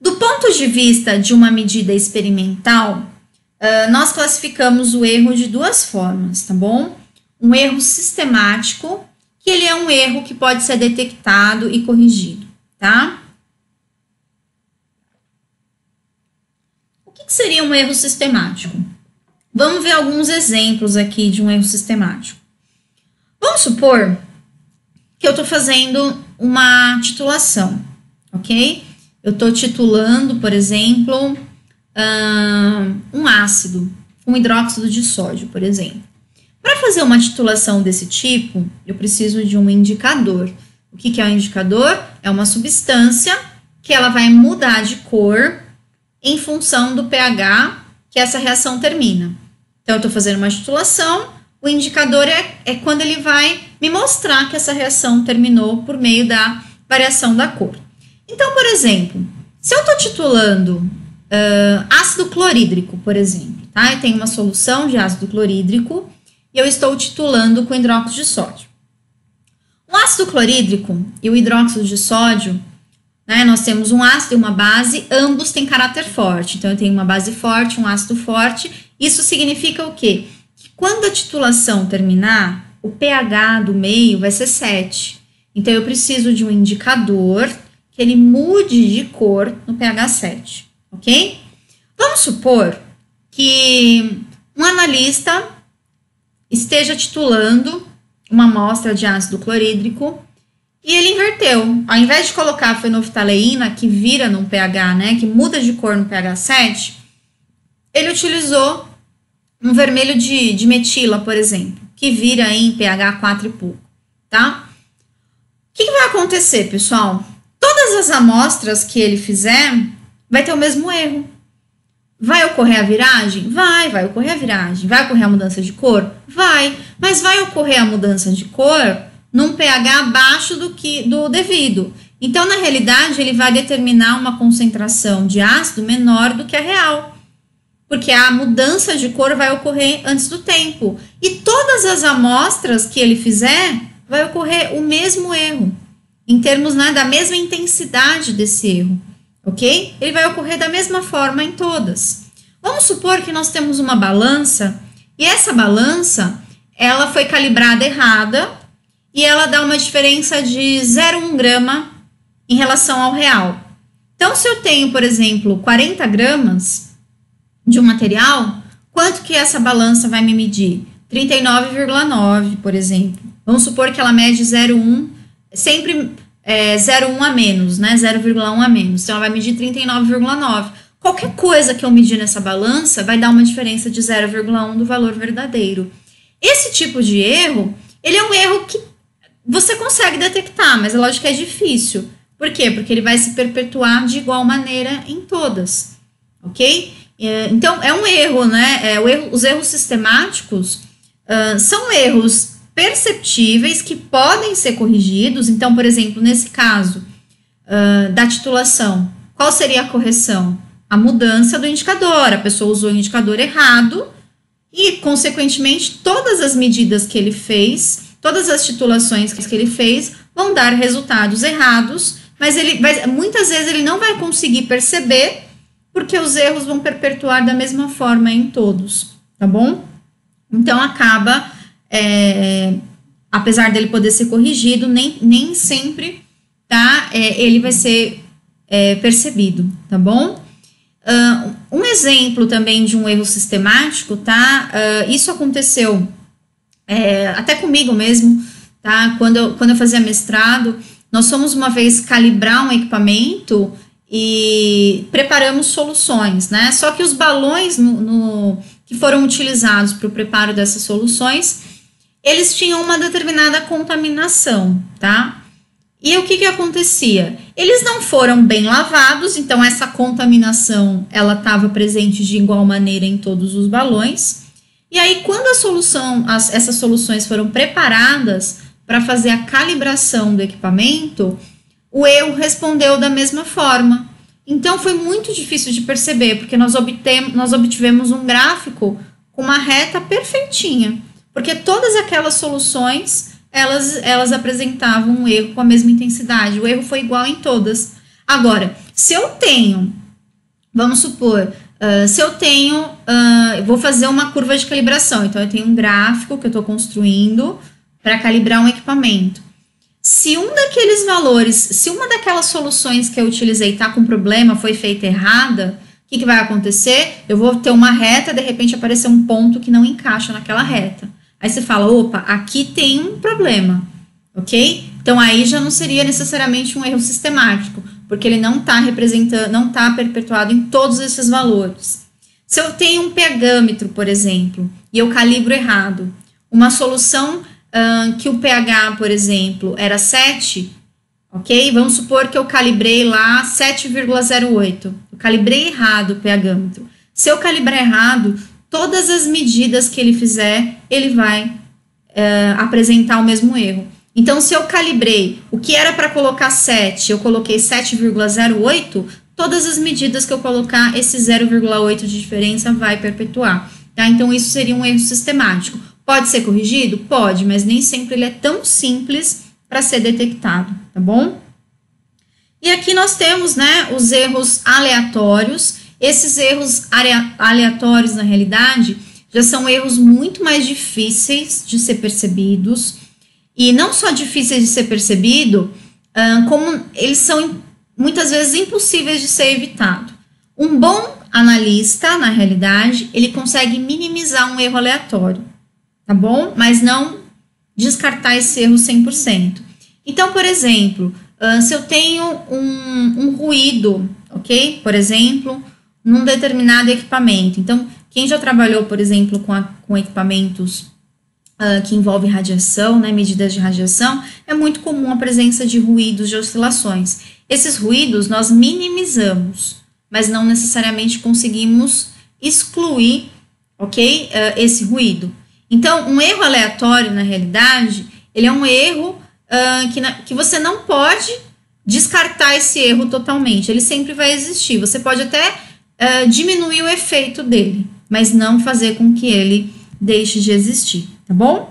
Do ponto de vista de uma medida experimental, uh, nós classificamos o erro de duas formas, tá bom? Um erro sistemático, que ele é um erro que pode ser detectado e corrigido, tá? O que, que seria um erro sistemático? Vamos ver alguns exemplos aqui de um erro sistemático. Vamos supor que eu estou fazendo uma titulação, ok? Eu estou titulando, por exemplo, um ácido, um hidróxido de sódio, por exemplo. Para fazer uma titulação desse tipo, eu preciso de um indicador. O que, que é um indicador? É uma substância que ela vai mudar de cor em função do pH que essa reação termina. Então, eu estou fazendo uma titulação, o indicador é, é quando ele vai me mostrar que essa reação terminou por meio da variação da cor. Então, por exemplo, se eu estou titulando uh, ácido clorídrico, por exemplo, tá? Eu tenho uma solução de ácido clorídrico e eu estou titulando com hidróxido de sódio. O ácido clorídrico e o hidróxido de sódio né? Nós temos um ácido e uma base, ambos têm caráter forte. Então, eu tenho uma base forte, um ácido forte. Isso significa o quê? Que quando a titulação terminar, o pH do meio vai ser 7. Então, eu preciso de um indicador que ele mude de cor no pH 7, ok? Vamos supor que um analista esteja titulando uma amostra de ácido clorídrico e ele inverteu. Ao invés de colocar a fenolftaleína, que vira num pH, né, que muda de cor no pH 7, ele utilizou um vermelho de, de metila, por exemplo, que vira em pH 4 e pouco, tá? O que, que vai acontecer, pessoal? Todas as amostras que ele fizer, vai ter o mesmo erro. Vai ocorrer a viragem? Vai, vai ocorrer a viragem. Vai ocorrer a mudança de cor? Vai. Mas vai ocorrer a mudança de cor num pH abaixo do que do devido. Então, na realidade, ele vai determinar uma concentração de ácido menor do que a real, porque a mudança de cor vai ocorrer antes do tempo. E todas as amostras que ele fizer, vai ocorrer o mesmo erro, em termos né, da mesma intensidade desse erro, ok? Ele vai ocorrer da mesma forma em todas. Vamos supor que nós temos uma balança e essa balança ela foi calibrada errada e ela dá uma diferença de 0,1 grama em relação ao real. Então, se eu tenho, por exemplo, 40 gramas de um material, quanto que essa balança vai me medir? 39,9, por exemplo. Vamos supor que ela mede 0,1, sempre é, 0,1 a menos, né? 0,1 a menos. Então, ela vai medir 39,9. Qualquer coisa que eu medir nessa balança vai dar uma diferença de 0,1 do valor verdadeiro. Esse tipo de erro, ele é um erro que você consegue detectar, mas é lógico que é difícil. Por quê? Porque ele vai se perpetuar de igual maneira em todas, ok? É, então, é um erro, né? É, erro, os erros sistemáticos uh, são erros perceptíveis que podem ser corrigidos. Então, por exemplo, nesse caso uh, da titulação, qual seria a correção? A mudança do indicador. A pessoa usou o indicador errado e, consequentemente, todas as medidas que ele fez todas as titulações que ele fez vão dar resultados errados, mas ele muitas vezes ele não vai conseguir perceber porque os erros vão perpetuar da mesma forma em todos, tá bom? Então acaba, é, apesar dele poder ser corrigido, nem, nem sempre tá, é, ele vai ser é, percebido, tá bom? Uh, um exemplo também de um erro sistemático, tá? Uh, isso aconteceu é, até comigo mesmo, tá? Quando eu, quando eu fazia mestrado, nós fomos uma vez calibrar um equipamento e preparamos soluções, né? Só que os balões no, no que foram utilizados para o preparo dessas soluções, eles tinham uma determinada contaminação, tá? E o que que acontecia? Eles não foram bem lavados, então essa contaminação ela estava presente de igual maneira em todos os balões. E aí, quando a solução, as, essas soluções foram preparadas para fazer a calibração do equipamento, o erro respondeu da mesma forma. Então, foi muito difícil de perceber, porque nós, nós obtivemos um gráfico com uma reta perfeitinha, porque todas aquelas soluções elas, elas apresentavam um erro com a mesma intensidade. O erro foi igual em todas. Agora, Se eu tenho, vamos supor, uh, se eu tenho, uh, vou fazer uma curva de calibração, então eu tenho um gráfico que eu estou construindo para calibrar um equipamento. Se um daqueles valores, se uma daquelas soluções que eu utilizei está com problema, foi feita errada, o que, que vai acontecer? Eu vou ter uma reta, de repente aparecer um ponto que não encaixa naquela reta. Aí você fala, opa, aqui tem um problema, ok? Então aí já não seria necessariamente um erro sistemático, porque ele não está representando, não está perpetuado em todos esses valores. Se eu tenho um pegâmetro, por exemplo, e eu calibro errado, uma solução que o pH, por exemplo, era 7, ok? Vamos supor que eu calibrei lá 7,08. Eu calibrei errado o pHmetro. Se eu calibrar errado, todas as medidas que ele fizer, ele vai uh, apresentar o mesmo erro. Então, se eu calibrei o que era para colocar 7, eu coloquei 7,08, todas as medidas que eu colocar, esse 0,8 de diferença vai perpetuar. Tá? Então, isso seria um erro sistemático. Pode ser corrigido? Pode, mas nem sempre ele é tão simples para ser detectado, tá bom? E aqui nós temos, né, os erros aleatórios. Esses erros aleatórios, na realidade, já são erros muito mais difíceis de ser percebidos. E não só difíceis de ser percebido, como eles são muitas vezes impossíveis de ser evitado. Um bom analista, na realidade, ele consegue minimizar um erro aleatório tá bom? Mas não descartar esse erro 100%. Então, por exemplo, se eu tenho um, um ruído, ok? Por exemplo, num determinado equipamento. Então, quem já trabalhou, por exemplo, com, a, com equipamentos uh, que envolvem radiação, né, medidas de radiação, é muito comum a presença de ruídos, de oscilações. Esses ruídos nós minimizamos, mas não necessariamente conseguimos excluir, ok, uh, esse ruído. Então, um erro aleatório, na realidade, ele é um erro uh, que, na, que você não pode descartar esse erro totalmente. Ele sempre vai existir. Você pode até uh, diminuir o efeito dele, mas não fazer com que ele deixe de existir, tá bom?